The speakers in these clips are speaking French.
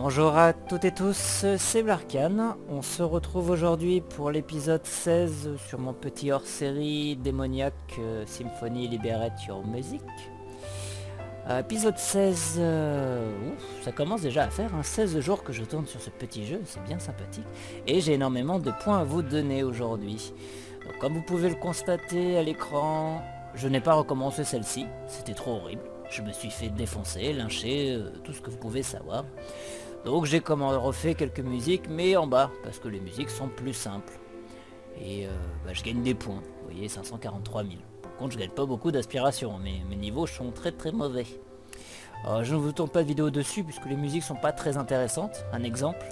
Bonjour à toutes et tous, c'est Blarkan. On se retrouve aujourd'hui pour l'épisode 16 sur mon petit hors-série démoniaque euh, Symphonie Liberate Music. Euh, épisode 16, euh, ça commence déjà à faire, 16 hein. jours que je tourne sur ce petit jeu, c'est bien sympathique. Et j'ai énormément de points à vous donner aujourd'hui. Comme vous pouvez le constater à l'écran, je n'ai pas recommencé celle-ci, c'était trop horrible. Je me suis fait défoncer, lyncher, tout ce que vous pouvez savoir. Donc j'ai refait quelques musiques, mais en bas, parce que les musiques sont plus simples. Et euh, bah, je gagne des points, vous voyez, 543 000. Par contre, je gagne pas beaucoup d'aspiration, mais mes niveaux sont très très mauvais. je ne vous tourne pas de vidéo dessus, puisque les musiques sont pas très intéressantes. Un exemple.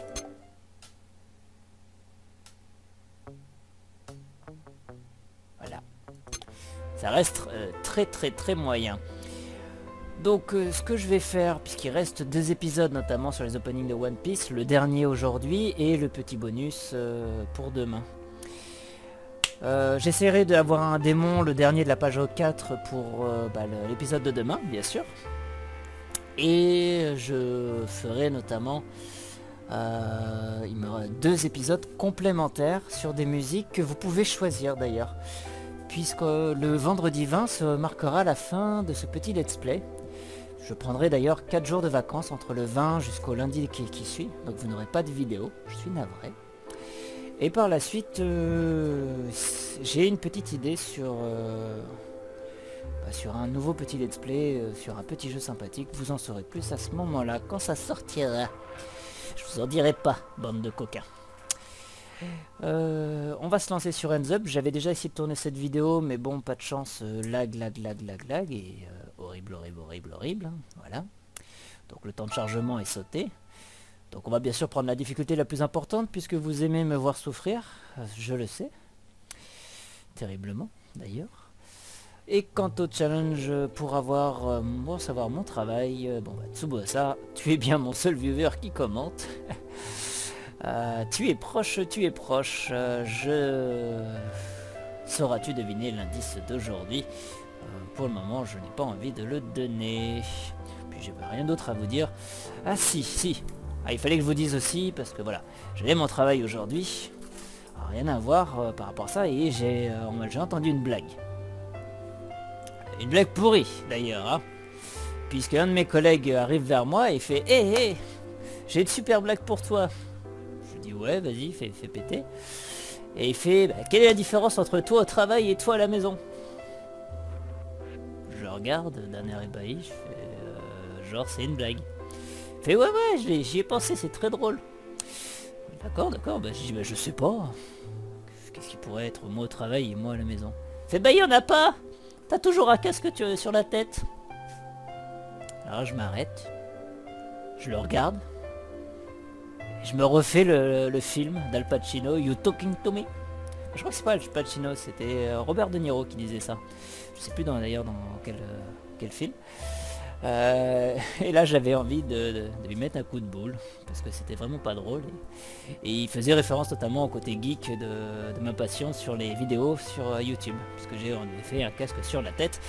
Voilà. Ça reste euh, très très très moyen. Donc euh, ce que je vais faire, puisqu'il reste deux épisodes notamment sur les openings de One Piece, le dernier aujourd'hui et le petit bonus euh, pour demain. Euh, j'essaierai d'avoir un démon, le dernier de la page 4 pour bah, l'épisode de demain, bien sûr. Et je ferai notamment il me deux épisodes complémentaires sur des musiques que vous pouvez choisir d'ailleurs. Puisque le vendredi 20 se marquera la fin de ce petit let's play. Je prendrai d'ailleurs 4 jours de vacances entre le 20 jusqu'au lundi qui, suit, donc vous n'aurez pas de vidéo, je suis navré. Et par la suite, euh, j'ai une petite idée sur, euh, bah, sur un nouveau petit let's play, euh, sur un petit jeu sympathique. Vous en saurez plus à ce moment-là, quand ça sortira. Je vous en dirai pas, bande de coquins. on va se lancer sur Ends Up. J'avais déjà essayé de tourner cette vidéo, mais bon, pas de chance. lag, lag, lag, lag, lag. Et horrible, horrible, horrible, horrible. Hein, voilà. Donc le temps de chargement est sauté. Donc on va bien sûr prendre la difficulté la plus importante puisque vous aimez me voir souffrir. Je le sais. Terriblement d'ailleurs. Et quant au challenge pour avoir euh, savoir mon travail, euh, bon bah Tsubasa, tu es bien mon seul viewer qui commente. Euh, tu es proche, tu es proche. je sauras-tu deviner l'indice d'aujourd'hui? Pour le moment, je n'ai pas envie de le donner. Puis j'ai rien d'autre à vous dire. Ah si, si. Ah, il fallait que je vous dise aussi, parce que voilà, j'avais mon travail aujourd'hui. Rien à voir euh, par rapport à ça, et j'ai euh, entendu une blague. Une blague pourrie, d'ailleurs. Hein. Puisque un de mes collègues arrive vers moi et fait Hé, hé, j'ai une super blague pour toi. Je dis Ouais, vas-y, fais, fais péter. Et il fait bah, Quelle est la différence entre toi au travail et toi à la maison? Regarde d'un air ébahi, genre c'est une blague. fait ouais ouais j'y ai, pensé, c'est très drôle. D'accord, d'accord, bah, je bah, je sais pas. Qu'est-ce qui pourrait être moi au travail et moi à la maison? Fait bah y en a pas T'as toujours un casque sur la tête. Alors je m'arrête. Je le regarde. je me refais le, le film d'Al Pacino, You Talking to Me. Je crois que c'est pas Pacino, c'était euh, Robert De Niro qui disait ça. Je sais plus d'ailleurs dans quel, euh, film. Euh, et là j'avais envie de, lui mettre un coup de boule parce que c'était vraiment pas drôle et, il faisait référence notamment au côté geek de, ma passion sur les vidéos sur YouTube parce que j'ai en effet un casque sur la tête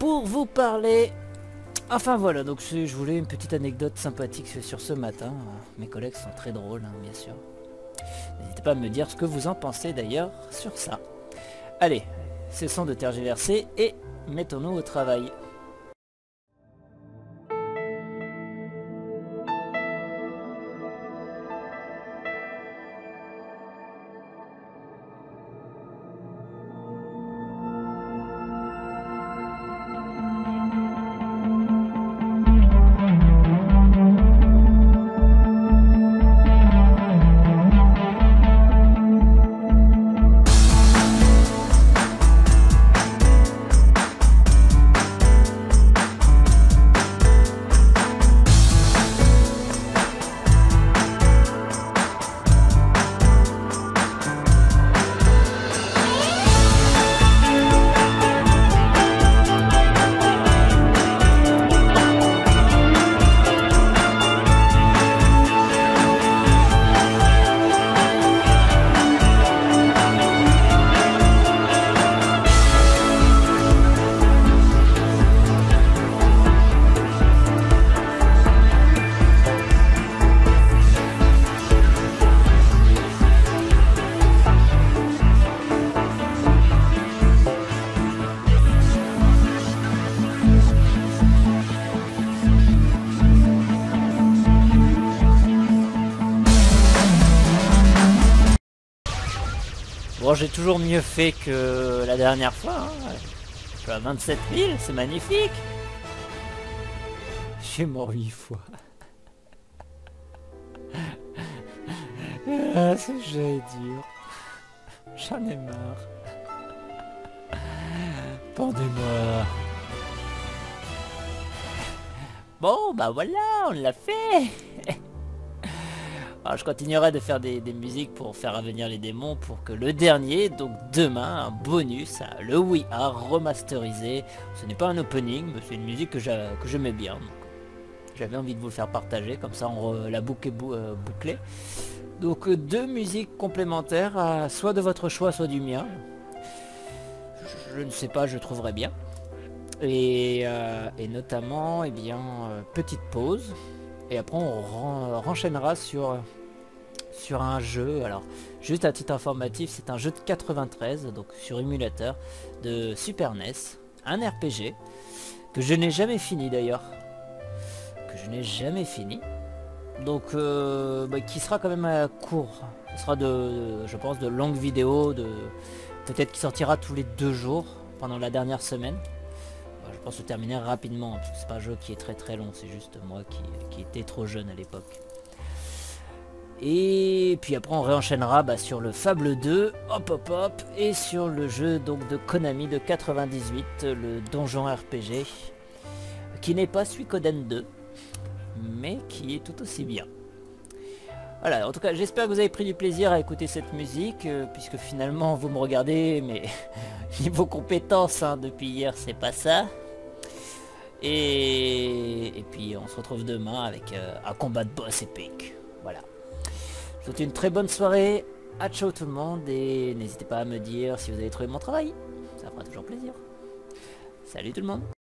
pour vous parler enfin voilà donc je voulais une petite anecdote sympathique sur ce matin mes collègues sont très drôles hein, bien sûr N'hésitez pas à me dire ce que vous en pensez d'ailleurs sur ça. Allez, cessons de tergiverser et mettons-nous au travail. J'ai toujours mieux fait que la dernière fois. Hein. Je suis à 27 000, c'est magnifique. J'ai mort 8 fois. ah, ce jeu est dur. J'en ai marre. Pendez-moi. Bon, bah voilà, on l'a fait Alors, je continuerai de faire des, musiques pour faire revenir les démons pour que le dernier, donc demain, un bonus, le We Are remasterisé. Ce n'est pas un opening, mais c'est une musique que j'aimais bien. J'avais envie de vous le faire partager, comme ça on la boucle est euh, bouclée. Donc deux musiques complémentaires, soit de votre choix, soit du mien. Je, ne sais pas, je trouverai bien. Et, euh, notamment, eh bien, euh, petite pause. Et après, on renchaînera sur, un jeu. Alors, juste à titre informatif, c'est un jeu de 93, donc sur émulateur, de Super NES. Un RPG, que je n'ai jamais fini d'ailleurs. Que je n'ai jamais fini. Donc, euh, bah, qui sera quand même court. Ce sera de, je pense, de longues vidéos, de peut-être qui sortira tous les deux jours pendant la dernière semaine se terminer rapidement, parce que c'est pas un jeu qui est très très long, c'est juste moi qui, était trop jeune à l'époque. Et puis après on réenchaînera bah, sur le Fable 2, hop hop hop, et sur le jeu donc de Konami de 98, le Donjon RPG, qui n'est pas Suikoden 2, mais qui est tout aussi bien. Voilà, en tout cas, j'espère que vous avez pris du plaisir à écouter cette musique, euh, puisque finalement, vous me regardez, mais niveau compétences, hein, depuis hier, c'est pas ça. Et, puis on se retrouve demain avec euh, un combat de boss épique. Voilà. Je vous souhaite une très bonne soirée. À ciao tout le monde et n'hésitez pas à me dire si vous avez trouvé mon travail. Ça fera toujours plaisir. Salut tout le monde.